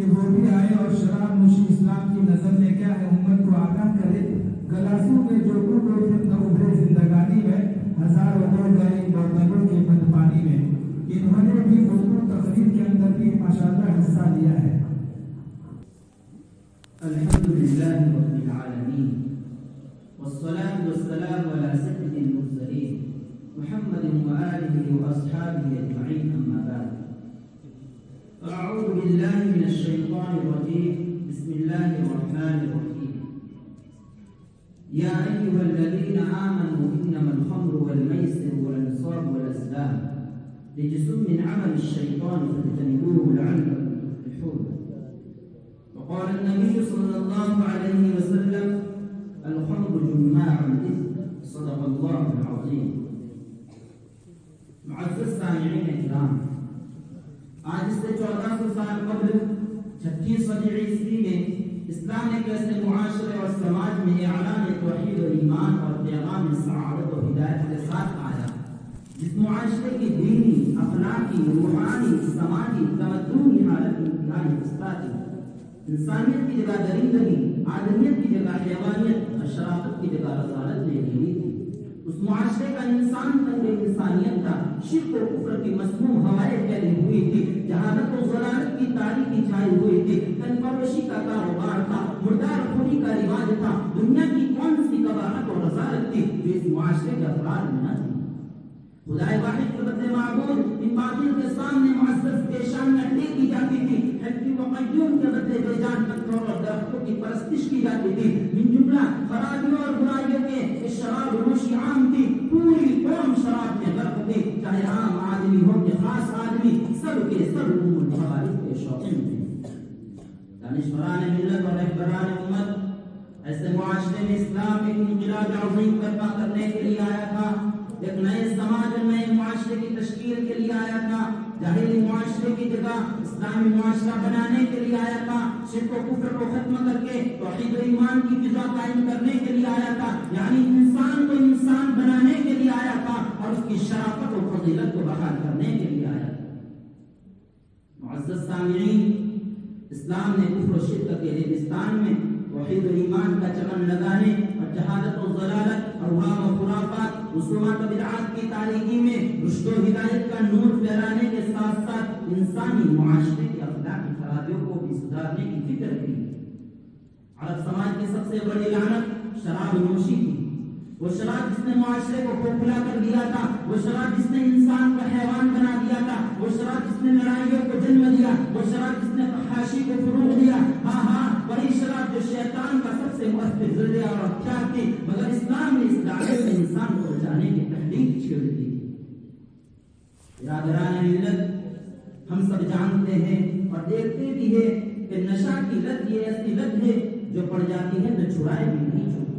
کہ وہ بھی آئے اور شراب نوشی اسلام کی نظر میں کیا ہے؟ امت کو آگاہ کرے۔ گلاسوں کے جو کو پھر ابھرے زندگانی میں ہزار ہو گئے بوتلوں کے بند پانی میں۔ انہوں نے بھی اردو تقریر کے اندر بھی ماشاءاللہ حصہ لیا ہے۔ الحمد لله رب العالمين والصلاة والسلام على سيد المرسلين محمد وآله وأصحابه أجمعين أما بعد۔ الشيطان الرجيم. بسم الله الرحمن الرحيم. يا أيها الذين آمنوا إنما الخمر والميسر والأنصاب والأزلام رجس من عمل الشيطان فاجتنبوه لعلكم تفلحون. وقال النبي صلى الله عليه وسلم الخمر جماع الإثم. صدق الله العظيم. معزز سامعین اکرام آج سے چودہ سو سال قبل چھتیس صدی عیسوی میں اسلام ایک ایسے معاشرے اور سماج میں اعلان توحید و ایمان اور پیغام سعادت و ہدایت کے ساتھ آیا۔ جس معاشرے کی دینی، اخلاقی، روحانی، سماجی، تمدنی حالت انتہائی خستہ تھی۔ انسانیت کی جگہ درندگی، آدمیت کی جگہ حیوانیت اور شرافت کی جگہ رسالت نے گھیری تھی۔ اس معاشرے کا انسان تک انسانیت کا شرک و کفر کی مسموم ہوائیں پھیلی ہوئی جہالت و ضلالت کی تاریخی چھائی ہوئی تھی تن پروشی کا کاروبار تھا، مردار خوری کا رواج تھا، دنیا کی کون سی قباحت اور رسالت تھی جو اس معاشرے کے افراد میں نہ تھی؟ خدا واحد کے بدلے معبود، ان باطل کے سامنے معزز پیشان میں ٹیکی جاتی تھی حقی و کے بدلے بے جان پتھروں اور درختوں کی پرستش کی جاتی تھی۔ من جملہ خرابیوں اور برائیوں کے یہ شراب نوشی عام تھی، پوری قوم شراب میں غرق تھی چاہے عام آدمی ہو کہ خاص آدمی سب کے سب ام الخوارج کے شوقین تھے دانشوران ملت اور رہبران امت ایسے معاشرے میں اسلام ایک انقلاب عظیم برپا کرنے کے لیے آیا تھا ایک نئے سماج نئے معاشرے کی تشکیل کے لیے آیا تھا جاہلی معاشرے کی جگہ اسلامی معاشرہ بنانے کے لیے آیا تھا شرک و کفر کو ختم کر کے توحید و ایمان کی فضا قائم کرنے کے لیے آیا تھا یعنی انسان کو انسان بنانے کے لیے آیا تھا اور اس کی شرافت و فضیلت کو بحال کرنے کے لیے آیا۔ معزز سامعین، اسلام نے کفر و شرک کے ہندوستان میں توحید و ایمان کا چمن لگانے اور جہالت و ضلالت اور وہاں و خرافات، رسومات و بدعات کی تاریخی میں رشد و ہدایت کا نور پھیلانے کے ساتھ ساتھ انسانی معاشرے کے اخلاقی خرابیوں کو بھی سدھارنے کی فکر کی۔ عرب سماج کی سب سے بڑی لعنت، شراب نوشی تھی وہ شراب جس نے معاشرے کو کھوکھلا کر دیا تھا، وہ شراب جس نے انسان کو حیوان بنا دیا تھا، وہ شراب جس نے لڑائیوں کو جنم دیا، وہ شراب جس نے فحاشی کو فروغ دیا۔ ہاں ہاں وہی شراب جو شیطان کا سب سے مؤثر ذریعہ اور اختیار تھی مگر اسلام نے اس دعوے میں انسان کو بچانے کی تحریک چھیڑ دی۔ برادران ملت ہم سب جانتے ہیں اور دیکھتے بھی ہیں کہ نشہ کی لت یہ ایسی لت ہے جو پڑ جاتی ہے تو چھڑائے بھی نہیں چھوڑتی۔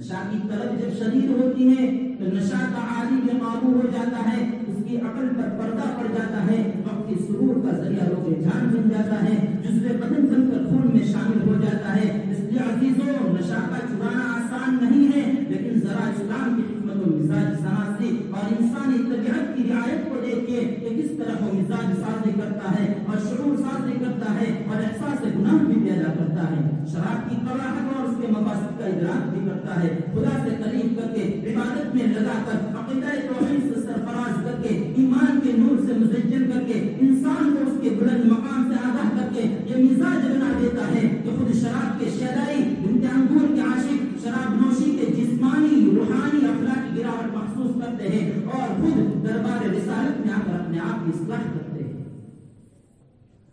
نشا کی طلب جب شدید ہوتی ہے تو نشہ کا عادی بے قابو ہو جاتا ہے، اس کی عقل پر پردہ پڑ جاتا ہے، وقت کی سرور کا ذریعہ روز جان بن جاتا ہے جس میں بدن بن کر خون میں شامل ہو جاتا ہے۔ اس لیے عزیزوں نشا کا چھڑانا آسان نہیں ہے لیکن ذرا اسلام کی حکمت و مزاج سازی اور انسانی طبیعت کی رعایت کو دیکھ کے کہ کس طرح وہ مزاج سازی کرتا ہے اور شعور سازی کرتا ہے اور احساس گناہ بھی پیدا کرتا ہے۔ شراب کی قباحت اور اس کے مقاصد کا ادراک بھی کرتا ہے۔ خدا سے قریب کر کے عبادت میں لگا کر عقیدہ توحید سے سرفراز کر کے ایمان کے نور سے مزین کر کے انسان کو اس کے بلند مقام سے آگاہ کر کے یہ مزاج بنا دیتا ہے کہ خود شراب کے شیدائی انگور کے عاشق، شراب نوشی کے جسمانی روحانی اخلاقی گراوٹ محسوس کرتے ہیں اور خود دربار رسالت میں آ کر اپنے آپ کی اصلاح کرتے ہیں۔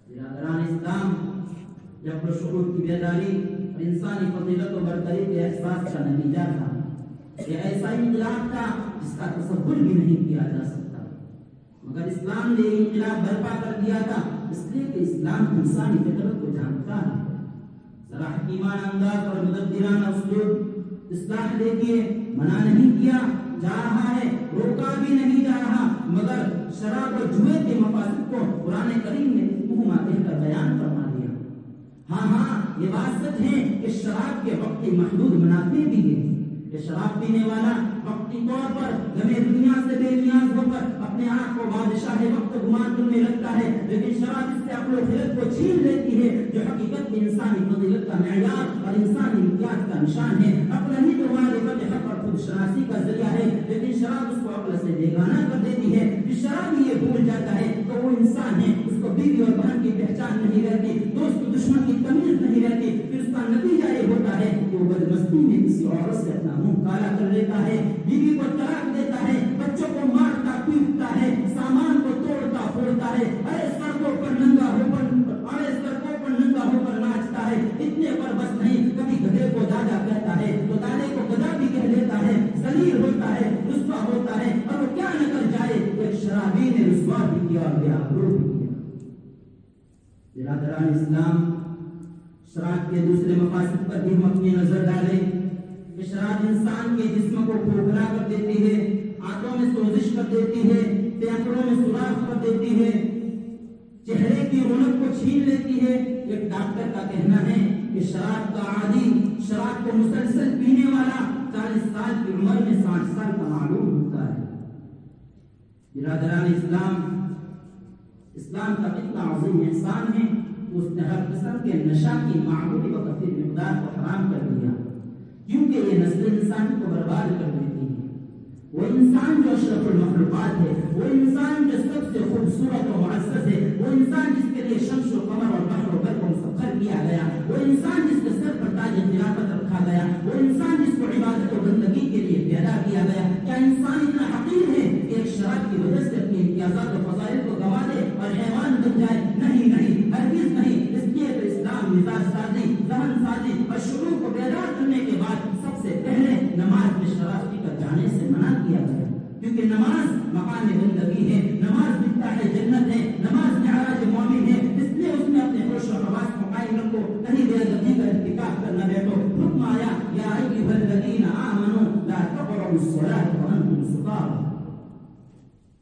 برادران اسلام، جب شعور کی بیداری اور انسانی فضیلت و برتری کے احساس کا نتیجہ تھا، یہ ایسا انقلاب تھا جس کا تصور بھی نہیں کیا جا سکتا۔ مگر اسلام نے انقلاب برپا کر دیا تھا، اس لیے کہ اسلام انسانی فطرت کو جانتا ہے۔ ذرا حکیمان انداز اور مدبرانہ اسلوب اصلاح دیکھیے منع نہیں کیا جا رہا ہے، روکا بھی نہیں جا رہا۔ مگر شراب و جوئے کے مقاصد کو قرآن کریم نے منہ کہہ کر بیان فرما دیا۔ ہاں ہاں یہ بات سچ ہے کہ شراب کے وقت محدود منافع بھی ہیں شراب پینے والا وقتی طور پر غم دنیا سے بے نیاز ہو کر اپنے آپ کو بادشاہ وقت گمان کرنے لگتا ہے، لیکن شراب اس سے اپنے خلق کو چھین لیتی ہے جو حقیقت میں انسانی فضیلت کا معیار اور انسانی امتیاز کا نشان ہے۔ عقل ہی تو معرفت حق اور خود شناسی کا ذریعہ ہے، لیکن شراب اس کو عقل سے بیگانہ کر برادران اسلام شراب کے دوسرے مقاصد پر بھی ہم اپنی نظر ڈالیں۔ کہ شراب انسان کے جسم کو کھوکھلا کر دیتی ہے آنکھوں میں سوزش کر دیتی ہے پھیپڑوں میں سوراخ کر دیتی ہے۔ چہرے کی رونق کو چھین لیتی ہے۔ ایک ڈاکٹر کا کہنا ہے کہ شراب کا عادی، شراب کو مسلسل پینے والا چالیس سال کی عمر میں ساٹھ سال کا معلوم ہوتا ہے۔ برادران اسلام اسلام کا کتنا عظیم احسان ہے اس نے ہر قسم کے نشہ کی معمولی و کثیر مقدار کو حرام کر دیا۔ کیونکہ یہ نسل انسان کو برباد کر دیتی ہے۔ وہ انسان جو اشرف المخلوقات ہے، وہ انسان جو سب سے خوبصورت و معزز ہے، وہ انسان جس کے لیے شمس و قمر اور بحر و بر کو مسخر کیا گیا، وہ انسان جس کے سر پر تاج خلافت رکھا گیا، وہ انسان جس کو عبادت و بندگی کے لیے پیدا کیا گیا۔ کیا انسان اتنا حقیر ہے کہ ایک شراب کی وجہ سے اپنی و فضائل کو گوا دے اور حیوان بن جائے۔ نہیں نہیں، ہرگز نہیں۔ اس لیے تو اسلام مزاج سازی ذہن سازی اور شروع کو بیدار کرنے کے بعد سب سے پہلے نماز میں شراب پی کر جانے سے منع کیا گیا کیونکہ نماز مقام بندگی ہے، نماز مفتاح جنت ہے، نماز معراج مومن ہے۔ اس لیے اس میں اپنے ہوش و حواس کو قائم رکھو، کہیں بے ادبی کا ارتکاب کر نہ بیٹھو۔ حکم آیا، یا ایھا الذین آمنوا، لا تقربوا الصلاة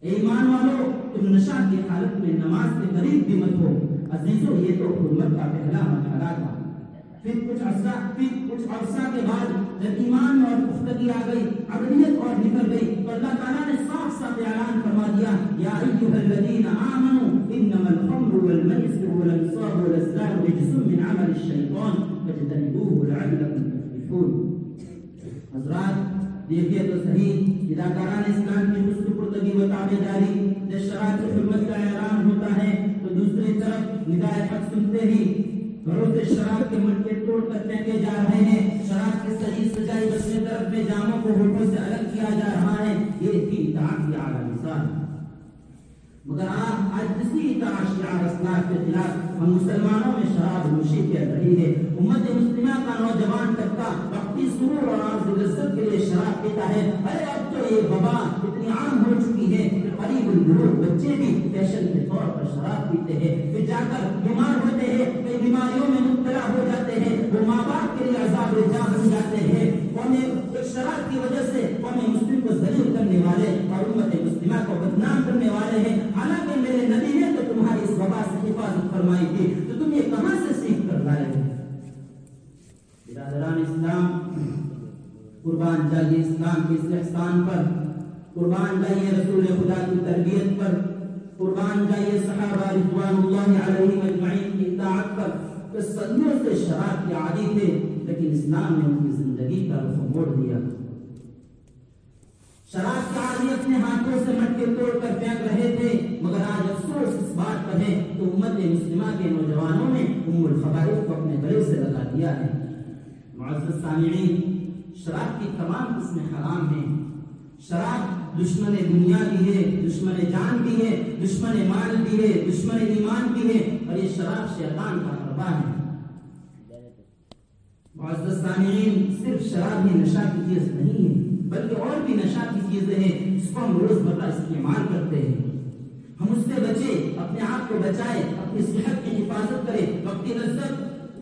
ایمان والو تم نشہ کی حالت میں نماز کے قریب بھی مت ہو۔ عزیزو، یہ تو حرمت کا پہلا مرحلہ تھا۔ پھر کچھ عرصہ، پھر کچھ عرصہ کے بعد جب ایمان اور پختگی آ گئی ابدیت اور نکل گئی، تو اللہ تعالیٰ نے صاف صاف اعلان فرما دیا، یا ایھا الذین آمنوا انما الخمر والمیسر والانصاب والازلام رجس من عمل الشیطان فاجتنبوه لعلکم تفلحون۔ حضرات دیکھیے تو صحیح اداکاران اسلام کی حسن پرتگی و تابع داری جب شراب کی حرمت کا اعلان ہوتا ہے، تو دوسری طرف ندائے حق سنتے ہی گھروں سے شراب کے مٹکے توڑ کر پھینکے جا رہے ہیں۔ شراب کی صحیح سجائی بچنے طرف میں جاموں کو ہوٹوں سے الگ کیا جا رہا ہے، یہ تھی اطاعت کی اعلیٰ مثال مگر آپ آج اسی طرح شیعہ کے خلاف ہم مسلمانوں میں شراب نوشی کر رہی ہے؟ امت مسلمہ کا نوجوان طبقہ وقتی سرور اور عارض لذت کے لیے شراب پیتا ہے۔ ارے اب تو یہ وبا اتنی عام ہو چکی ہے کہ قریب البلوغ بچے بھی فیشن کے طور پر شراب پیتے ہیں۔ پھر جا کر بیمار ہوتے ہیں، کئی بیماریوں میں مبتلا ہو جاتے ہیں۔ وہ ماں باپ کے لیے عذاب جان بن جاتے ہیں قوم ایک شراب کی وجہ سے قوم مسلم کو ذلیل کرنے والے اور امت مسلمہ کو بدنام کرنے والے ہیں حالانکہ میرے نبی نے تو تمہاری اس وبا سے حفاظت فرمائی تھی تو تم یہ کہاں سے سیکھ کر لائے برادران اسلام، قربان جائیے اسلام کے اس احسان پر، قربان جائیے رسول خدا کی تربیت پر، قربان جائیے صحابہ رضوان اللہ علیہ اجمعین کی اطاعت پر، کہ صدیوں سے شراب کے عادی تھے، لیکن اسلام نے ان کی زندگی کا رخ موڑ دیا شراب کے عادی اپنے ہاتھوں سے مٹکے توڑ کر پھینک رہے تھے، مگر آج افسوس اس بات پر ہے کہ امت مسلمہ کے نوجوانوں نے ام الخبائث کو اپنے گلے سے لگا دیا ہے۔ معزز سامعین، شراب کی تمام قسمیں حرام ہیں۔ شراب دشمن دنیا بھی ہے، دشمن جان بھی ہے، دشمن مال بھی ہے، دشمن ایمان بھی ہے، اور یہ شراب شیطان کا حربہ ہے۔ معزز سامعین، صرف شراب ہی نشہ کی چیز نہیں ہے، بلکہ اور بھی نشہ کی چیزیں ہیں، جس کو ہم روز مرہ استعمال کرتے ہیں۔ ہم اس سے بچے، اپنے آپ کو بچائے اپنی صحت کی حفاظت کرے وقتی لذت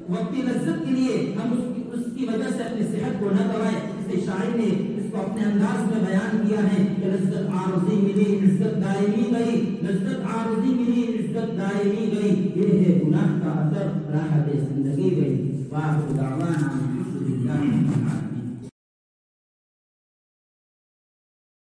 وقتی لذت کے لیے ہم اس کی اس کی وجہ سے اپنی صحت کو نہ گوائے اس شاعر نے اس کو اپنے انداز میں بیان کیا ہے کہ لذت عارضی ملی، عزت دائمی گئی۔ لذت عارضی ملی، عزت دائمی گئی۔ یہ ہے گناہ کا اثر، راحت زندگی گئی۔ واہ دعوانا الحمد للہ